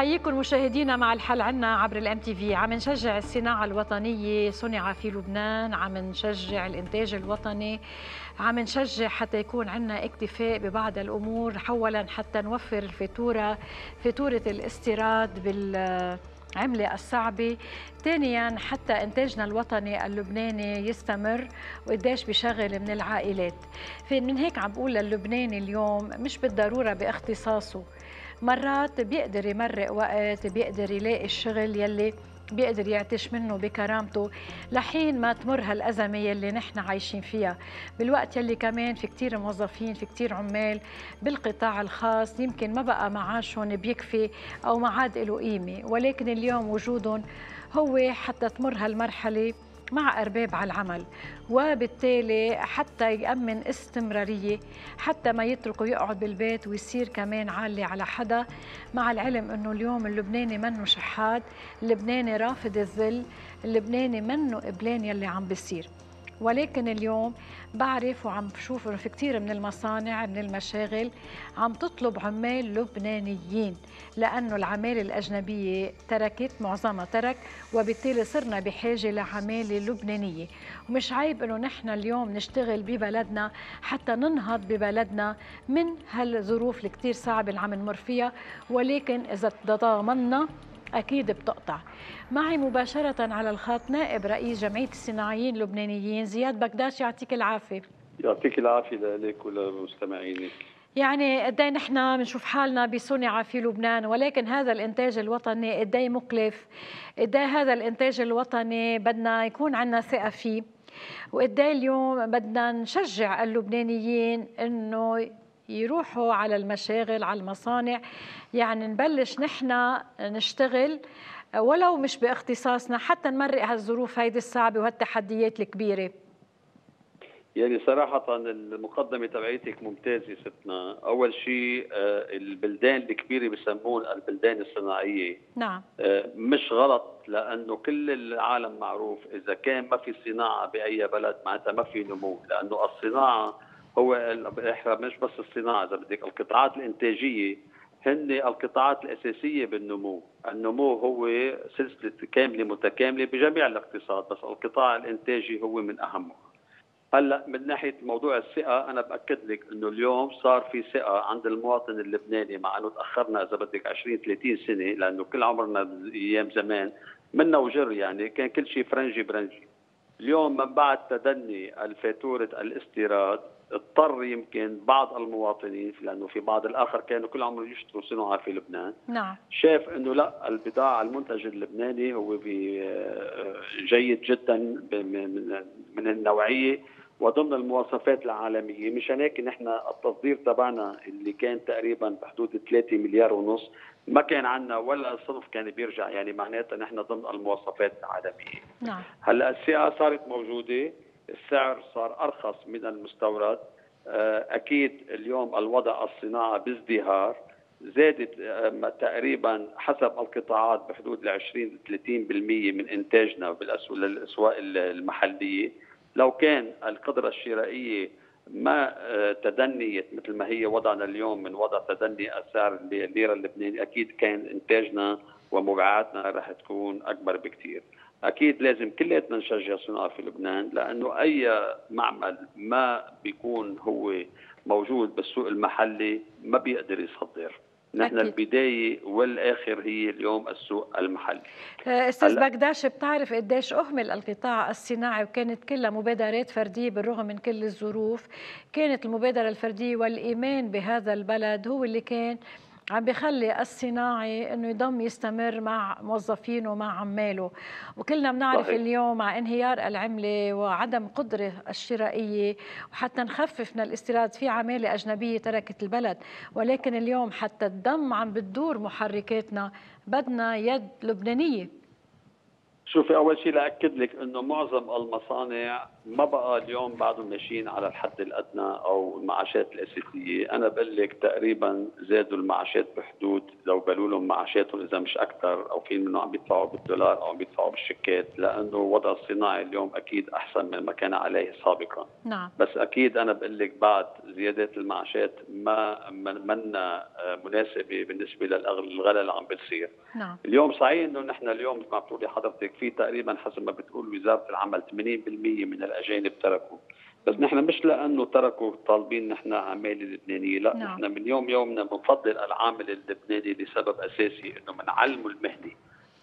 بحييكم مشاهدينا مع الحل عنا عبر الام تي في عم نشجع الصناعة الوطنية صنع في لبنان عم نشجع الإنتاج الوطني عم نشجع حتى يكون عندنا اكتفاء ببعض الأمور. اولا حتى نوفر الفاتورة فاتورة الاستيراد بال عملة الصعبة. ثانيا حتى إنتاجنا الوطني اللبناني يستمر وقديش بشغل من العائلات. من هيك عم بقول للبناني اليوم مش بالضرورة باختصاصه. مرات بيقدر يمرق وقت بيقدر يلاقي الشغل يلي بيقدر يعتش منه بكرامته لحين ما تمر هالأزمة يلي نحن عايشين فيها. بالوقت يلي كمان في كتير موظفين في كتير عمال بالقطاع الخاص يمكن ما بقى معاشهم بيكفي أو ما عاد له قيمة. ولكن اليوم وجودهم هو حتى تمر هالمرحلة مع أرباب على العمل وبالتالي حتى يأمن استمرارية حتى ما يتركوا يقعد بالبيت ويصير كمان عالي على حدا. مع العلم أنه اليوم اللبناني منه شحاد اللبناني رافض الذل اللبناني منه قبلان يلي عم بيصير. ولكن اليوم بعرف وعم بشوف إنه في كثير من المصانع من المشاغل عم تطلب عمال لبنانيين لأنه العماله الأجنبية تركت معظمها ترك وبالتالي صرنا بحاجة لعمالة لبنانية. ومش عيب إنه نحن اليوم نشتغل ببلدنا حتى ننهض ببلدنا من هالظروف اللي كثير صعبة اللي عم نمر فيها. ولكن إذا تضامنا أكيد بتقطع. معي مباشرة على الخط نائب رئيس جمعية الصناعيين اللبنانيين زياد بكداش يعطيك العافية. يعطيك العافية لك ولمستمعينك يعني قد إيه نحن بنشوف حالنا بصنع في لبنان ولكن هذا الإنتاج الوطني قد إيه مكلف؟ قد إيه هذا الإنتاج الوطني بدنا يكون عندنا ثقة فيه؟ وقد اليوم بدنا نشجع اللبنانيين إنه يروحوا على المشاغل على المصانع. يعني نبلش نحن نشتغل ولو مش باختصاصنا حتى نمرق هالظروف هيدي الصعبة وهالتحديات الكبيرة. يعني صراحة المقدمة تبعيتك ممتازة ستنا، أول شيء آه، البلدان الكبيرة بسمون البلدان الصناعية. نعم. مش غلط لأنه كل العالم معروف إذا كان ما في صناعة بأي بلد معناتها ما في نمو، لأنه الصناعة هو إحنا مش بس الصناعة إذا بدك القطاعات الإنتاجية هن القطاعات الأساسية بالنمو. النمو هو سلسلة كاملة متكاملة بجميع الاقتصاد بس القطاع الإنتاجي هو من أهمه. هلأ من ناحية موضوع الثقة أنا بأكد لك إنه اليوم صار في ثقة عند المواطن اللبناني مع إنه تأخرنا إذا بدك 20 30 سنة لأنه كل عمرنا أيام زمان منا وجر يعني كان كل شيء فرنجي برنجي. اليوم من بعد تدني الفاتورة الاستيراد اضطر يمكن بعض المواطنين لأنه في بعض الآخر كانوا كل عمرهم يشتروا صناعة في لبنان. نعم. شاف إنه لا البضاعة المنتج اللبناني هو جيد جدا من النوعية وضمن المواصفات العالمية. مشان هيك نحن التصدير تبعنا اللي كان تقريبا بحدود 3 مليار ونص ما كان عندنا ولا صنف كان بيرجع. يعني معناتها نحن ضمن المواصفات العالمية. نعم. هلأ الثقه صارت موجودة. السعر صار أرخص من المستورد آه، أكيد اليوم الوضع الصناعة بازدهار زادت آه، تقريبا حسب القطاعات بحدود ال 20 30% من إنتاجنا بالاسواق المحلية لو كان القدرة الشرائية ما آه، تدنيت مثل ما هي وضعنا اليوم من وضع تدني اسعار الليرة اللبناني أكيد كان إنتاجنا ومبيعاتنا رح تكون أكبر بكثير. أكيد لازم كلياتنا نشجع الصناعه في لبنان لأنه أي معمل ما بيكون هو موجود بالسوق المحلي ما بيقدر يصدر. نحن أكيد. البداية والآخر هي اليوم السوق المحلي آه، أستاذ بكداش بتعرف قديش أهمل القطاع الصناعي وكانت كلها مبادرات فردية بالرغم من كل الظروف كانت المبادرة الفردية والإيمان بهذا البلد هو اللي كان عم بخلي الصناعي إنه يضم يستمر مع موظفينه ومع عماله. وكلنا بنعرف صحيح. اليوم مع انهيار العملة وعدم قدرة الشرائية وحتى نخفف من الاستيراد. في عمالة أجنبية تركت البلد ولكن اليوم حتى الدم عم بتدور محركاتنا. بدنا يد لبنانية. شوفي أول شيء لاكد لك إنه معظم المصانع ما بقى اليوم بعدهم ماشيين على الحد الأدنى أو المعاشات الأساسية، أنا بقول لك تقريبا زادوا المعاشات بحدود لو قالوا لهم معاشاتهم إذا مش أكثر أو في منهم عم يدفعوا بالدولار أو عم يدفعوا بالشيكات لأنه الوضع الصناعي اليوم أكيد أحسن من ما كان عليه سابقا. نعم. بس أكيد أنا بقول لك بعد زيادات المعاشات ما منا مناسبة بالنسبة للغلا اللي عم بتصير. نعم. اليوم صحيح إنه نحن اليوم مثل ما بتقولي حضرتك في تقريبا حسب ما بتقول وزارة العمل 80% من الأجانب تركوا بس نحن مش لأنه تركوا طالبين نحن عماله لبنانية لا نعم. نحن من يوم يومنا بنفضل العامل اللبناني لسبب أساسي إنه بنعلمه المهني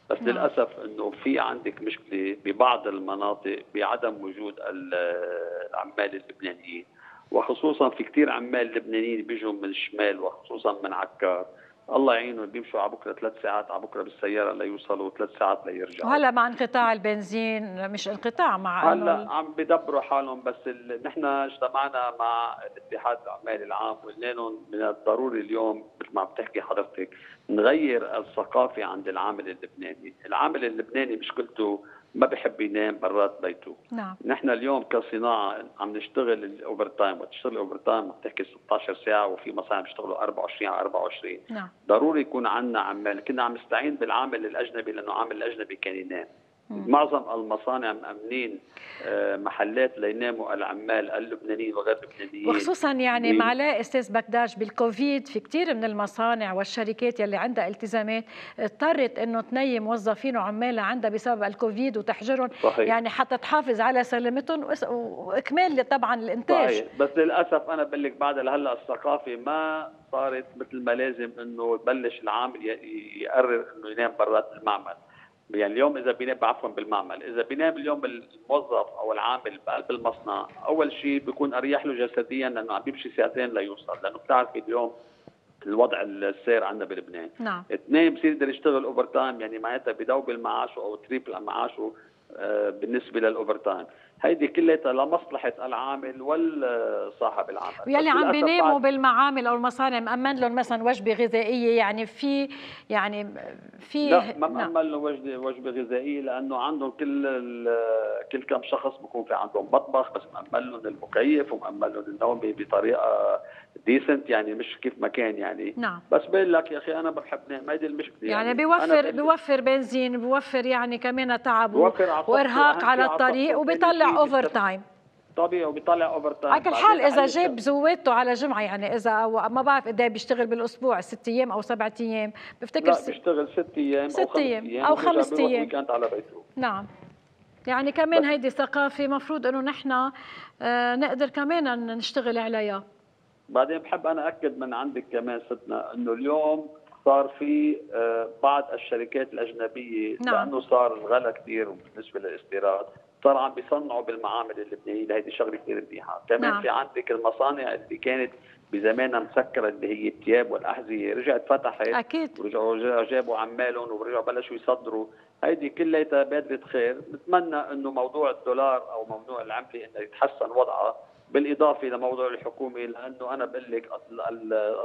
بس نعم. للأسف إنه في عندك مشكلة ببعض المناطق بعدم وجود العمال اللبنانيين وخصوصا في كثير عمال لبنانيين بيجوا من الشمال وخصوصا من عكار الله يعينهم بيمشوا على بكرة ثلاث ساعات على بكرة بالسيارة ليوصلوا ثلاث ساعات ليرجعوا وهلا مع انقطاع البنزين مش انقطاع مع هلا عم بدبروا حالهم بس ال... نحن اجتمعنا مع الاتحاد العمالي العام وقلنا لهم من الضروري اليوم مثل ما عم تحكي حضرتك نغير الثقافة عند العامل اللبناني، العامل اللبناني مشكلته ما بحب ينام برات بيته. نعم. نحن اليوم كصناعة عم نشتغل ال overtime وتشتغل ال overtime بتحكي 16 ساعة وفي مصانع بيشتغلوا 24 على 24 نعم. ضروري يكون عندنا عمال. كنا عم نستعين بالعامل الأجنبي لأنه عامل الاجنبي كان ينام. معظم المصانع مأمنين آه، محلات ليناموا العمال اللبنانيين وغير اللبنانيين وخصوصا يعني معلاه إستاذ بكداش بالكوفيد في كثير من المصانع والشركات يلي عندها التزامات اضطرت إنه تنيم موظفين وعمالها عندها بسبب الكوفيد وتحجرهم. صحيح. يعني حتى تحافظ على سلامتهم وإكمال طبعا الإنتاج. صحيح. بس للأسف أنا بقول لك بعد لهلأ الثقافة ما صارت مثل ما لازم إنه يبلش العامل يقرر إنه ينام برات المعمل. يعني اليوم إذا بينام عفوا بالمعمل إذا بينام اليوم الموظف أو العامل بقلب المصنع أول شيء بيكون أريح له جسديا لأنه عم بيمشي ساعتين ليوصل لأنه بتعرفي اليوم الوضع السير عندنا بلبنان. نعم. اثنين بصير يقدر يشتغل overtime يعني معناتها بدوبل معاشه أو triple معاشه آه، بالنسبة لل overtime هيدي كلها لمصلحة العامل والصاحب العمل يلي عم بيناموا بالمعامل أو المصانع مأمن لهم مثلا وجبة غذائية يعني في يعني في لا ما نعم. مأمن لهم وجبه وجبة غذائية لأنه عندهم كل كل كم شخص بكون في عندهم مطبخ بس مأمن لهم المكيف ومأمن لهم النوم بطريقة decent يعني مش كيف ما كان يعني نعم. بس بقول لك يا أخي أنا بحب نام هيدي المشكلة يعني, يعني بيوفر بيوفر بنزين بيوفر يعني كمان تعب وإرهاق على الطريق وبيطلع overtime طبيعي وبيطلع overtime على كل حال إذا جاب زوادته على جمعة يعني إذا ما بعرف قد إيه بيشتغل بالأسبوع ست أيام أو سبعة أيام بفتكر لا بيشتغل ست أيام ست أيام أو خمس أيام. على بيته. نعم. يعني كمان هيدي ثقافة مفروض إنه نحن آه نقدر كمان نشتغل عليها. بعدين بحب أنا أكد من عندك كمان ستنا إنه اليوم صار في آه، بعض الشركات الأجنبية نعم. لأنه صار الغلا كثير بالنسبة للاستيراد صار عم بيصنعوا بالمعامل اللبنانيه هيدي شغلة كثير منيحه، كمان نعم. في عندك المصانع اللي كانت بزمانها مسكرة اللي هي الثياب والأحذية رجعت فتحت أكيد ورجعوا جابوا عمالهم ورجعوا بلشوا يصدروا هيدي كلها بادرة خير نتمنى إنه موضوع الدولار أو موضوع العملة إنه يتحسن وضعها بالإضافة لموضوع الحكومة لأنه أنا بقول لك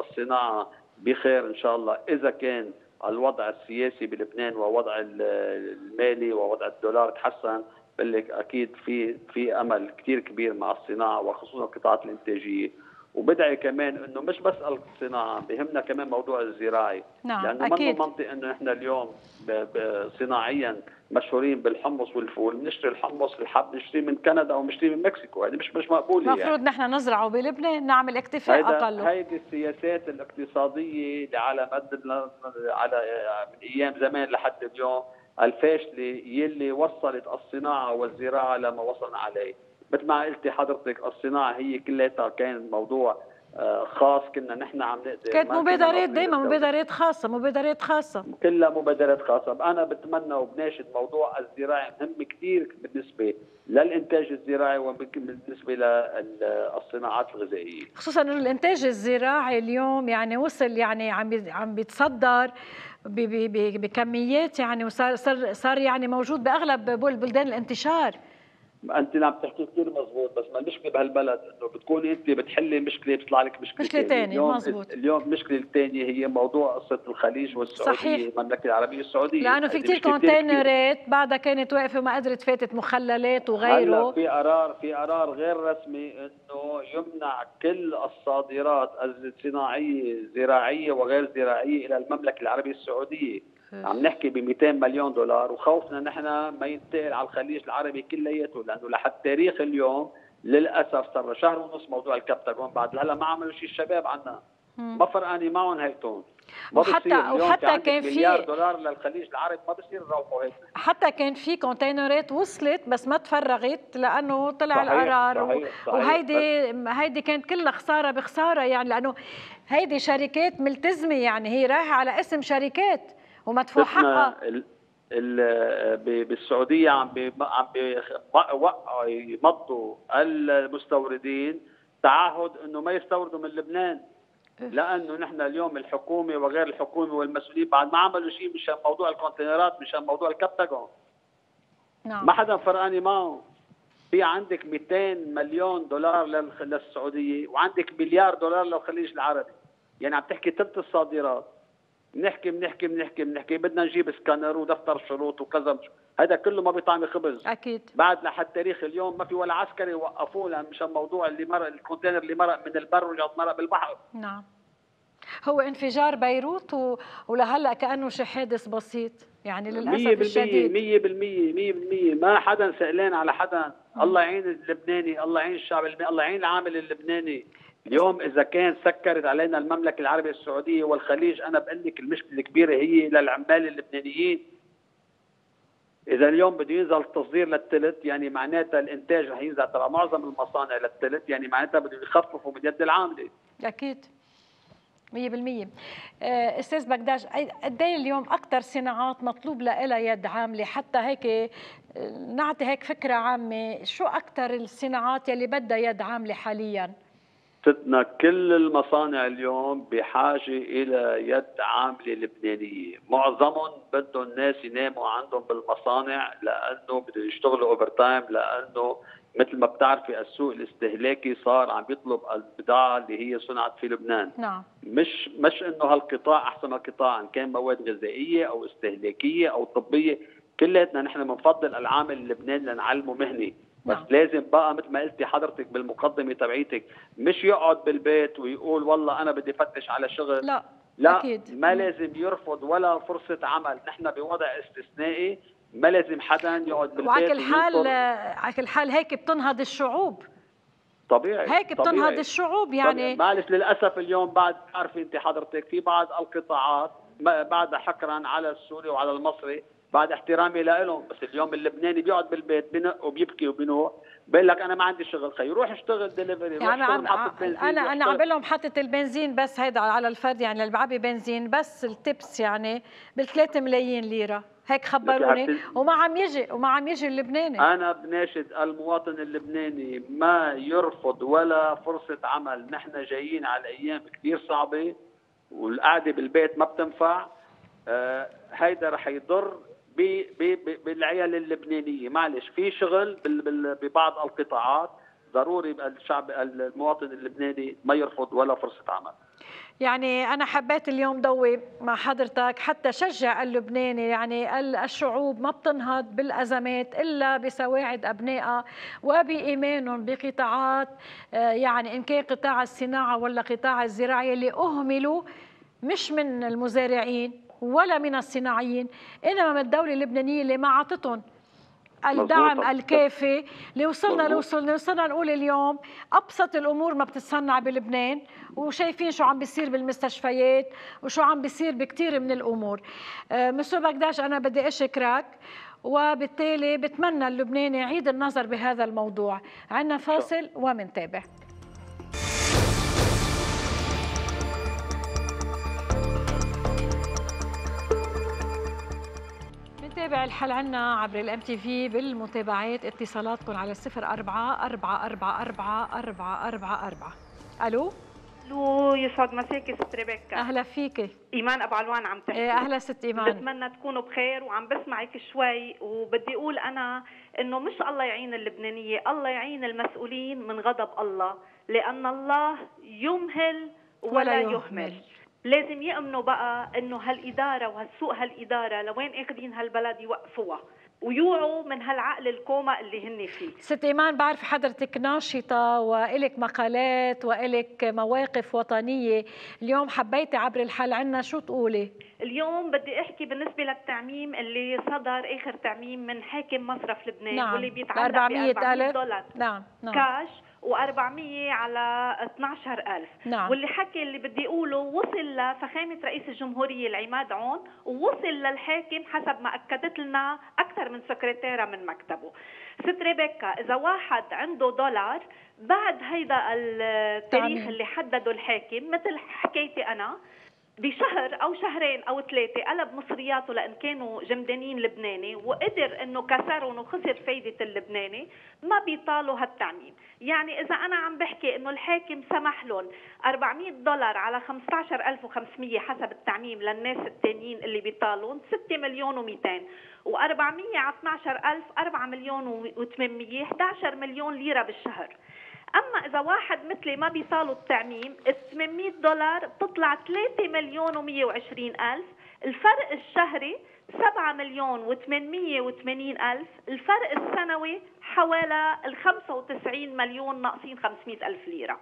الصناعة بخير إن شاء الله. إذا كان الوضع السياسي بلبنان ووضع المالي ووضع الدولار تحسن بقول لك أكيد في في أمل كثير كبير مع الصناعة وخصوصا القطاعات الإنتاجية. وبدعي كمان إنه مش بس الصناعة بهمنا كمان موضوع الزراعي نعم لأنه أكيد. منه منطق إنه إحنا اليوم صناعيا مشهورين بالحمص والفول بنشتري الحمص الحب نشتريه من كندا أو نشتريه من مكسيكو هذه مش مش مقبوله المفروض يعني. نحن نزرعه بلبنان نعمل اكتفاء أقل هيدي السياسات الاقتصادية اللي على مد على من أيام زمان لحد اليوم الفاشلة يلي وصلت الصناعة والزراعة لما وصلنا عليه مثل ما قلتي حضرتك الصناعة هي كلها كان موضوع آه، خاص كنا نحن عم نقدر كانت مبادرات دائما مبادرات خاصة مبادرات خاصة. كلها مبادرات خاصة. أنا بتمنى وبناشد موضوع الزراعي مهم كثير بالنسبة للإنتاج الزراعي وبالنسبة للصناعات الغذائية. خصوصا إنه الإنتاج الزراعي اليوم يعني وصل يعني عم عم بيتصدر بكميات يعني وصار صار صار يعني موجود بأغلب بلدان الانتشار. أنت اللي عم تحكي كثير مزبوط بس ما المشكلة بهالبلد إنه بتكوني أنت بتحلي مشكلة بيطلع لك مشكلة مشكلة ثانية مزبوط. اليوم المشكلة الثانية هي موضوع قصة الخليج والسعودية صحيح. المملكة العربية السعودية. لأنه في كثير كونتينرات بعدها كانت واقفة وما قدرت فاتت مخللات وغيره. هلأ في قرار في قرار غير رسمي إنه يمنع كل الصادرات الصناعية زراعية وغير زراعية إلى المملكة العربية السعودية. عم نحكي ب 200 مليون دولار وخوفنا نحن ما ينتقل على الخليج العربي كلياته لأنه لحد تاريخ اليوم للأسف صار شهر ونص موضوع الكبتاجون بعد هلا ما عملوا شيء الشباب عنا. ما فرقاني معهم هيتون. وحتى وحتى كان في مليار دولار للخليج العربي ما بصير يروحوا هيك. حتى كان في كونتينرات وصلت بس ما تفرغت لأنه طلع صحيح القرار. صحيح صحيح. وهيدي هيدي كانت كلها خسارة بخسارة يعني لأنه هيدي شركات ملتزمة يعني هي رايحة على اسم شركات. ومدفوع حقها بالسعودية عم عم يمضوا المستوردين تعهد إنه ما يستوردوا من لبنان. لأنه نحن اليوم الحكومة وغير الحكومة والمسؤولين بعد ما عملوا شيء مشان موضوع الكونتينرات مشان موضوع الكبتاجون. نعم. ما حدا فرقاني معه. في عندك 200 مليون دولار للسعودية وعندك مليار دولار للخليج العربي. يعني عم تحكي ثلث الصادرات. بنحكي بنحكي بنحكي بنحكي بدنا نجيب سكانر ودفتر شروط وكذا هذا كله ما بيطعم خبز. أكيد. بعد لحد تاريخ اليوم ما في ولا عسكري وقفوه مشان موضوع اللي مرق ال container اللي مرق من البر ورجع مرق بالبحر. نعم. هو انفجار بيروت و... ولهلأ كأنه شي حادث بسيط. يعني للأسف الشديد. 100% 100% ما حدا سالان على حدا. الله يعين اللبناني الله يعين الشعب اللبناني الله يعين العامل اللبناني. اليوم إذا كان سكرت علينا المملكة العربية السعودية والخليج أنا بقول لك المشكلة الكبيرة هي للعمال اللبنانيين. إذا اليوم بده ينزل التصدير للثلث يعني معناتها الإنتاج رح ينزل ترى معظم المصانع للثلث يعني معناتها بده يخففوا من يد العاملة. أكيد. 100% آه، أستاذ بكداش قد إيه اليوم أكثر صناعات مطلوب لها يد عاملة؟ حتى هيك آه، نعطي هيك فكرة عامة شو أكثر الصناعات يلي بدها يد عاملة حاليا؟ ستنا كل المصانع اليوم بحاجة إلى يد عاملة لبنانية. معظمهم بدهم الناس يناموا عندهم بالمصانع لأنه بدهم يشتغلوا أوفر تايم لأنه مثل ما بتعرفي السوق الاستهلاكي صار عم يطلب البضاعة اللي هي صنعت في لبنان. نعم. مش مش إنه هالقطاع أحسن قطاع إن كان مواد غذائية أو استهلاكية أو طبية. كلياتنا نحن بنفضل العامل اللبناني لنعلمه مهني بس نعم. لازم بقى مثل ما قلتي حضرتك بالمقدمة تبعيتك مش يقعد بالبيت ويقول والله أنا بدي فتش على شغل. لا لا أكيد. ما لازم يرفض ولا فرصة عمل. نحن بوضع استثنائي ما لازم حدا يقعد بالبيت وعلى كل حال على كل حال هيك بتنهض الشعوب. طبيعي هيك بتنهض الشعوب يعني. معلش للأسف اليوم بعد بتعرفي أنت حضرتك في بعض القطاعات بعد حكرا على السوري وعلى المصري بعد احترامي لهم بس اليوم اللبناني بيقعد بالبيت بنق وبيبكي وبينوح بقول لك أنا ما عندي شغل خي روح اشتغل دليفري يعني عم أنا أنا عم بقول لهم حطت البنزين بس هيدا على الفرد يعني اللي بعبي بنزين بس التبس يعني بال 3 ملايين ليرة. هيك خبروني. وما عم يجي وما عم يجي اللبناني. أنا بناشد المواطن اللبناني ما يرفض ولا فرصة عمل. نحن جايين على أيام كثير صعبة والقعدة بالبيت ما بتنفع. آه هيدا رح يضر بالعيال اللبنانية. معلش في شغل ببعض القطاعات ضروري الشعب المواطن اللبناني ما يرفض ولا فرصة عمل. يعني أنا حبيت اليوم ضوي مع حضرتك حتى شجع اللبناني يعني الشعوب ما بتنهض بالأزمات إلا بسواعد أبنائها وبإيمانهم بقطاعات آه، يعني إن كان قطاع الصناعة ولا قطاع الزراعة اللي أهملوا مش من المزارعين ولا من الصناعيين إنما من الدولة اللبنانية اللي ما عطتهم الدعم الكافي اللي وصلنا لوصلنا وصلنا نقول اليوم أبسط الأمور ما بتتصنع بلبنان وشايفين شو عم بيصير بالمستشفيات وشو عم بيصير بكثير من الأمور. مسو بكداش أنا بدي أشكرك وبالتالي بتمنى اللبناني يعيد النظر بهذا الموضوع. عندنا فاصل ومنتابع. نتابع الحل عنا عبر ال MTV بالمتابعات. اتصالاتكم على الصفر أربعة أربعة أربعة أربعة أربعة أربعة أربعة. ألو؟ ألو يسعد مساكي ست ريبيكا. أهلا فيكي إيمان أبو علوان عم تحكي. إيه أهلا ست إيمان. بتمنى تكونوا بخير وعم بسمعك شوي. وبدي أقول أنا إنه مش الله يعين اللبنانية الله يعين المسؤولين من غضب الله لأن الله يمهل ولا, ولا يهمل. يهمل. لازم يأمنوا بقى إنه هالإدارة وهالسوق هالإدارة لوين اخذين هالبلد يوقفوها ويوعوا من هالعقل الكوما اللي هن فيه ست إيمان بعرف حضرتك ناشطة وإلك مقالات وإلك مواقف وطنية اليوم حبيتي عبر الحل عنا شو تقولي اليوم بدي أحكي بالنسبة للتعميم اللي صدر آخر تعميم من حاكم مصرف لبنان نعم. واللي بيتعلق ب 400 دولار نعم. نعم. كاش و400 على 12000 نعم. واللي حكي اللي بدي أقوله وصل لفخامه رئيس الجمهورية العماد عون ووصل للحاكم حسب ما أكدت لنا أكثر من سكرتيرة من مكتبه. ست ريبيكا إذا واحد عنده دولار بعد هيدا التاريخ اللي حدده الحاكم مثل حكيتي أنا بشهر أو شهرين أو ثلاثة قلب مصرياته لأن كانوا جمدانين لبناني وقدر إنه كسرهم وخسر فايدة اللبناني ما بيطالوا هالتعميم. يعني إذا أنا عم بحكي إنه الحاكم سمح لهم 400 دولار على 15500 حسب التعميم للناس التانيين اللي بيطالون 6 مليون و200 و400 على 12000 4 مليون و800 11 مليون ليرة بالشهر. أما إذا واحد مثلي ما بيصاله التعميم ال 800 دولار بتطلع 3 مليون و120 ألف الفرق الشهري 7 مليون و880 ألف الفرق السنوي حوالي ال 95 مليون ناقصين 500 ألف ليرة.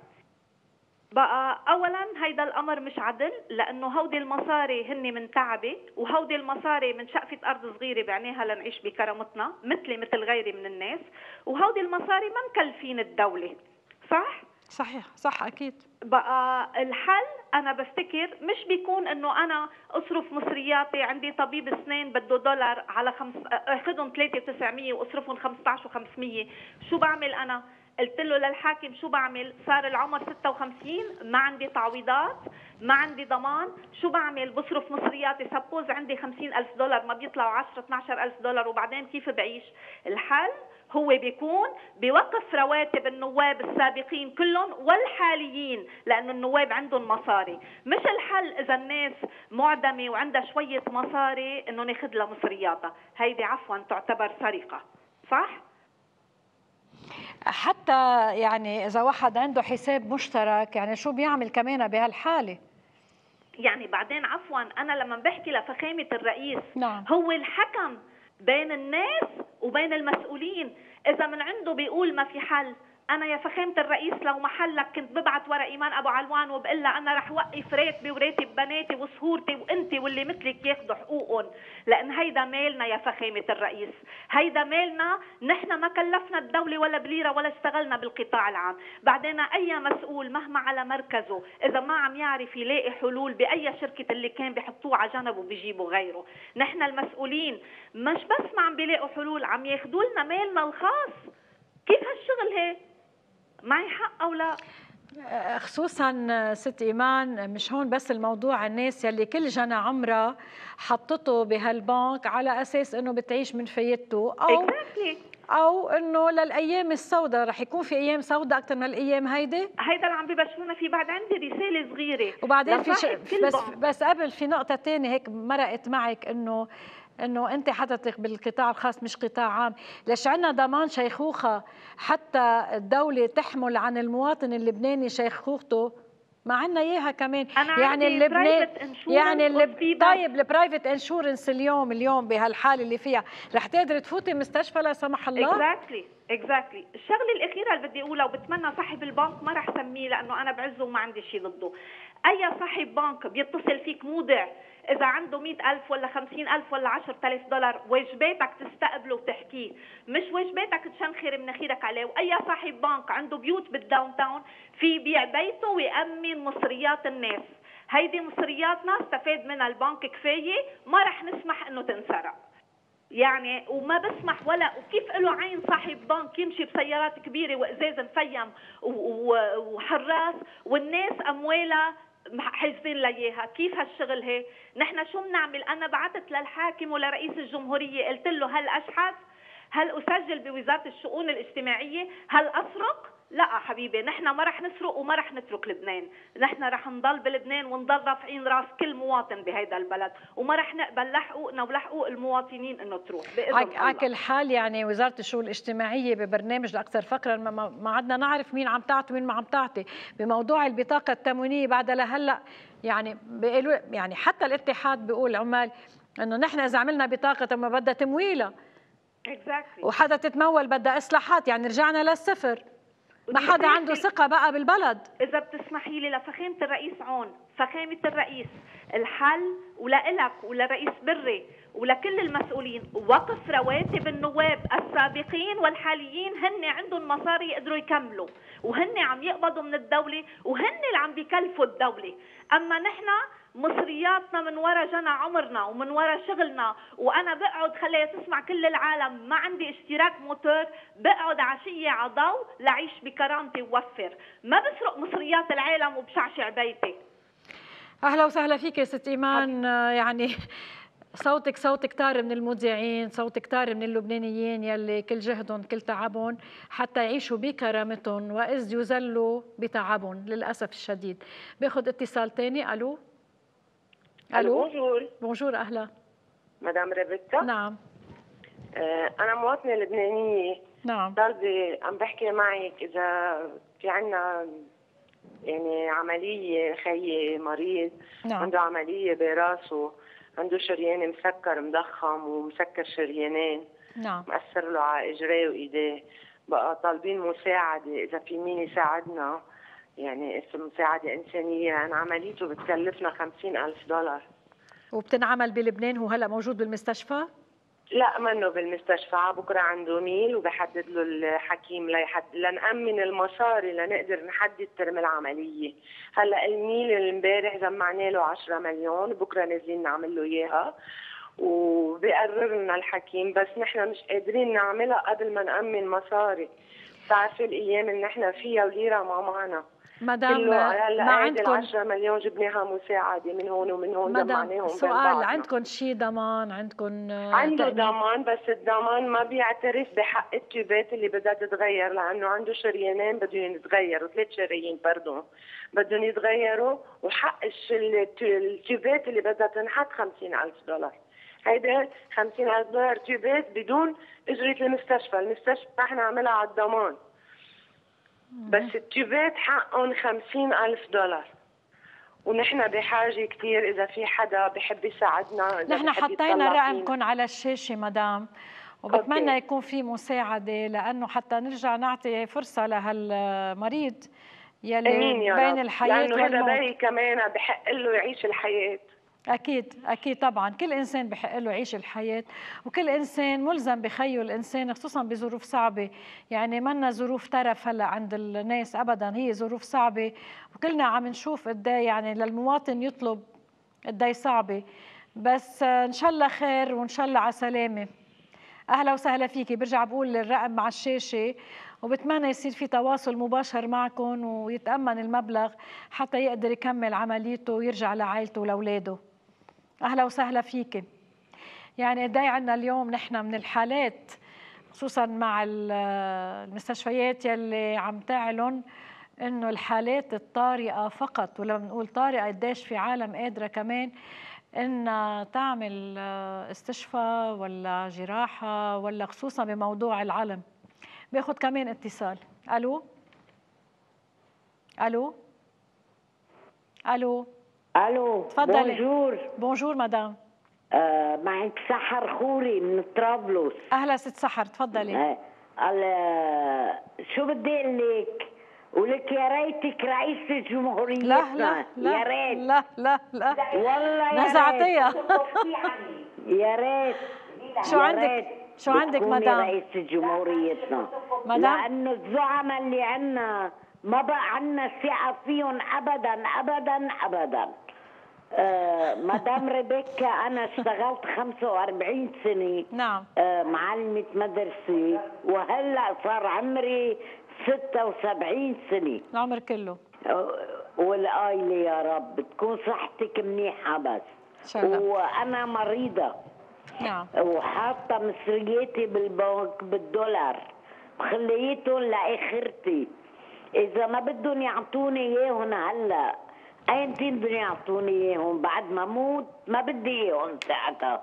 بقى اولا هيدا الأمر مش عدل لأنه هودي المصاري هن من تعبي وهودي المصاري من شقفة أرض صغيرة بعناها لنعيش بكرامتنا مثلي مثل غيري من الناس وهودي المصاري ما مكلفين الدولة. صح؟ صحيح صح أكيد. بقى الحل أنا بفتكر مش بيكون إنه أنا أصرف مصرياتي عندي طبيب اسنان بده دولار على خمس أخذهم 3900 وأصرفهم 15 و500 شو بعمل أنا؟ قلت له للحاكم شو بعمل؟ صار العمر 56 ما عندي تعويضات ما عندي ضمان شو بعمل؟ بصرف مصرياتي سبوز عندي 50 ألف دولار ما بيطلعوا 10 12 ألف دولار وبعدين كيف بعيش؟ الحل هو بيكون بيوقف رواتب النواب السابقين كلهم والحاليين لأنه النواب عندهم مصاري. مش الحل إذا الناس معدمة وعندها شوية مصاري إنه ناخذ لها مصرياتها هيدي عفوا تعتبر سرقة صح؟ حتى يعني إذا واحد عنده حساب مشترك يعني شو بيعمل كمان بهالحالة؟ يعني بعدين عفوا أنا لما بحكي لفخامة الرئيس نعم. هو الحكم بين الناس وبين المسؤولين. إذا من عنده بيقول ما في حل. أنا يا فخامه الرئيس لو محلك كنت ببعت ورا إيمان أبو علوان وبقول لها أنا رح وقف راتبي وراتب بناتي وسهورتي وانت واللي مثلك ياخذوا حقوقهم. لأن هيدا مالنا يا فخامه الرئيس. هيدا مالنا نحن ما كلفنا الدولة ولا بليرة ولا اشتغلنا بالقطاع العام. بعدين أي مسؤول مهما على مركزه إذا ما عم يعرف يلاقي حلول بأي شركة اللي كان بيحطوه على جنب وبيجيبوا غيره. نحن المسؤولين مش بس ما عم بيلاقوا حلول عم ياخذوا لنا مالنا الخاص. كيف هالشغل هيك؟ معي حق أو لا؟ خصوصا ست إيمان مش هون بس الموضوع الناس يلي كل جنى عمرها حطته بهالبنك على أساس إنه بتعيش من فايدته أو exactly. أو إنه للأيام السوداء رح يكون في أيام سوداء أكثر من الأيام هيدي؟ هيدا اللي عم ببشرونا فيه. بعد عندي رسالة صغيرة. وبعدين في ش... بس بس قبل في نقطة ثانية هيك مرقت معك إنه إنه أنت حضرتك بالقطاع الخاص مش قطاع عام. ليش عندنا ضمان شيخوخة حتى الدولة تحمل عن المواطن اللبناني شيخوخته؟ ما عندنا إياها كمان. أنا يعني اللبنان يعني اللب... طيب ال private insurance اليوم اليوم بهالحالة اللي فيها رح تقدري تفوتي مستشفى لا سمح الله؟ exactly exactly الشغلة الأخيرة اللي بدي أقولها وبتمنى صاحب البنك ما رح سميه لأنه أنا بعزه وما عندي شيء ضده. أي صاحب بنك بيتصل فيك مودع إذا عنده مئة ألف ولا خمسين ألف ولا عشرة ألاف دولار واجباتك تستقبله وتحكيه. مش واجباتك تشنخر مناخيرك عليه. وأي صاحب بنك عنده بيوت بال downtown في يبيع بيته ويأمن مصريات الناس. هيدي مصرياتنا استفاد منها البنك كفاية ما رح نسمح إنه تنسرق. يعني وما بسمح ولا وكيف له عين صاحب بنك يمشي بسيارات كبيرة وإزاز مفيم وحراس والناس أموالها حاجزين لياها كيف هالشغل هيك نحن شو بنعمل أنا بعثت للحاكم ولرئيس الجمهورية قلت له هل اشحذ هل أسجل بوزارة الشؤون الاجتماعية؟ هل اسرق لا حبيبي نحن ما رح نسرق وما رح نترك لبنان. نحن رح نضل بلبنان ونضل رافعين راس كل مواطن بهذا البلد. وما رح نقبل لحقوقنا ولحقوق المواطنين إنه تروح بإذن الله. على كل حال يعني وزارة الشؤون الاجتماعية ببرنامج الاكثر فقرا ما, ما عدنا نعرف مين عم تعطي ومين ما عم تعطي. بموضوع البطاقة التموينية بعد لهلأ يعني بيقولوا يعني حتى الاتحاد بيقول عمال إنه نحن إذا عملنا بطاقة ما بدها تمويلها. Exactly. وحدا تتمول بدها إصلاحات يعني رجعنا للصفر. ما حدا عنده ثقة بقى بالبلد. إذا بتسمحي لي لفخامة الرئيس عون فخامة الرئيس الحل ولإلك ولرئيس بري ولكل المسؤولين. وقف رواتب النواب السابقين والحاليين هن عندهم مصاري يقدروا يكملوا وهن عم يقبضوا من الدولة وهن اللي عم بيكلفوا الدولة. أما نحن مصرياتنا من ورا جنى عمرنا ومن ورا شغلنا. وأنا بقعد خليها تسمع كل العالم. ما عندي اشتراك موتور بقعد عشية على ضوء لعيش بكرامتي ووفر. ما بسرق مصريات العالم وبشعشع بيتي. أهلا وسهلا فيك يا ست إيمان. يعني صوتك صوت كتار من المذيعين صوت كتار من اللبنانيين يلي كل جهدهم كل تعبهم حتى يعيشوا بكرامتهم. وإذ يذلوا بتعبهم للأسف الشديد. باخذ اتصال تاني. ألو؟ ألو بونجور بونجور أهلا مدام ريبيكا نعم آه أنا مواطنة لبنانية. نعم. طالبة عم بحكي معك إذا في عنا يعني عملية خيي مريض. نعم. عنده عملية براسه. عنده شريان مسكر مضخم ومسكر شريانين. نعم. مأثر له على إجريه وإيديه. بقى طالبين مساعدة. إذا في مين يساعدنا؟ يعني اسم مساعدة إنسانية. لأن عمليته بتكلفنا خمسين ألف دولار. وبتنعمل بلبنان هو هلا موجود بالمستشفى؟ لا منه بالمستشفى. بكرة عنده ميل وبحدد له الحكيم ليحد لنأمن المصاري لنقدر نحدد ترم العملية. هلأ الميل امبارح جمعنا له 10 مليون. بكرة نازلين نعمل له إياها. وبيقرر لنا الحكيم بس نحن مش قادرين نعملها قبل ما نأمن مصاري بتعرفي الأيام اللي نحن فيها وليرة ما معنا. مدام ما عندكم 10 مليون جبناها مساعده من هون ومن هون مدام سؤال عندكم شيء ضمان؟ عندكم عنده ضمان بس الضمان ما بيعترف بحق التيوبات اللي بدها تتغير لأنه عنده شريانين بدهم يتغيروا ثلاث شرايين باردون بدهم يتغيروا وحق التيوبات اللي بدها تنحط 50000 دولار. هيدا 50000 دولار تيوبات بدون إجرة المستشفى، المستشفى رح نعملها على الضمان. بس التيوبات حقهم خمسين ألف دولار. ونحن بحاجة كثير إذا في حدا بحب يساعدنا نحن حطينا رقمكم على الشاشة مدام. وبتمنى أوكي. يكون في مساعدة لأنه حتى نرجع نعطي فرصة لهالمريض يلي بين الحياة لأنه هذا كمان بحق له يعيش الحياة. أكيد أكيد طبعا. كل إنسان بحق له يعيش الحياة وكل إنسان ملزم بخيو الإنسان خصوصا بظروف صعبة. يعني منا ظروف ترف هلأ عند الناس أبدا هي ظروف صعبة. وكلنا عم نشوف قد إيه يعني للمواطن يطلب قد إيه صعبة. بس إن شاء الله خير وإن شاء الله على سلامة. أهلا وسهلا فيكي. برجع بقول الرقم على الشاشة وبتمنى يصير في تواصل مباشر معكم ويتأمن المبلغ حتى يقدر يكمل عمليته ويرجع لعائلته ولأولاده. أهلا وسهلا فيك. يعني قد عندنا اليوم نحن من الحالات خصوصا مع المستشفيات يلي عم تعلن إنه الحالات الطارئة فقط ولما بنقول طارئة قديش في عالم قادرة كمان إنها تعمل استشفاء ولا جراحة ولا خصوصا بموضوع العلم. باخذ كمان اتصال. ألو؟ ألو؟ ألو؟ ألو تفضلي bonjour bonjour madame آه معك سحر خوري من طرابلس أهلا ست سحر تفضلي آه شو بدي أقول لك؟ ولك يا ريتك رئيس الجمهورية. لا لا لا يا ريت. لا لا لا. والله يا نزعتيها. يا ريت. شو عندك؟ شو عندك مدام؟ رئيس جمهوريتنا مدام؟ لأنه الزعماء اللي عندنا ما بقى عنا ثقة فيهم أبدا أبدا أبدا. آه مدام ريبيكا أنا اشتغلت 45 سنة. نعم. آه معلمة مدرسة. وهلأ صار عمري 76 سنة. العمر كله. والآيلة يا رب تكون صحتك منيحة بس. وأنا مريضة. نعم. وحاطة مصرياتي بالبنك بالدولار. خليتهم لآخرتي. إذا ما بدهم يعطوني إياهم هلا ايمتين بدهم يعطوني إياهم؟ بعد ما موت ما بدي إياهم ساعتها.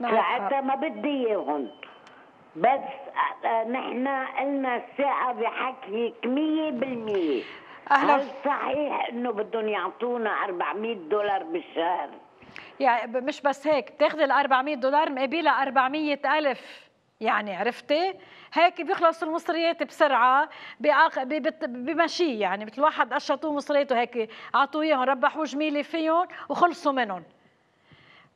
ساعتها ما بدي إياهم. بس آه، نحن قلنا الثقة بحكيك مية بالمية. أهلا. هل صحيح إنه بدهم يعطونا 400 دولار بالشهر؟ يعني مش بس هيك بتاخذي ال 400 دولار مقابلها 400 ألف. يعني عرفتي؟ هيك بيخلص المصريات بسرعة بأق- بمشي يعني مثل واحد قشطوه مصرياته هيك أعطوه إياهم ربحوا جميلة فيهم وخلصوا منهم.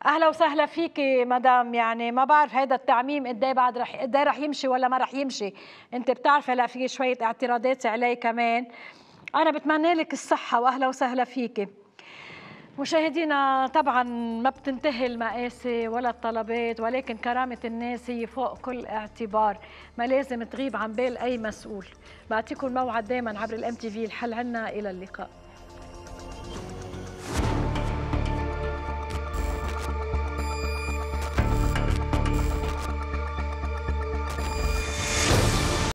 أهلا وسهلا فيكي مدام يعني ما بعرف هيدا التعميم قد إيه بعد رح قد إيه رح يمشي ولا ما رح يمشي. أنت بتعرف هلا في شوية اعتراضات عليه كمان. أنا بتمنى لك الصحة وأهلا وسهلا فيكي مشاهدينا طبعا ما بتنتهي المآسي ولا الطلبات ولكن كرامة الناس هي فوق كل اعتبار. ما لازم تغيب عن بال أي مسؤول. بعطيكم موعد دايما عبر الام تي في الحل عنا. إلى اللقاء.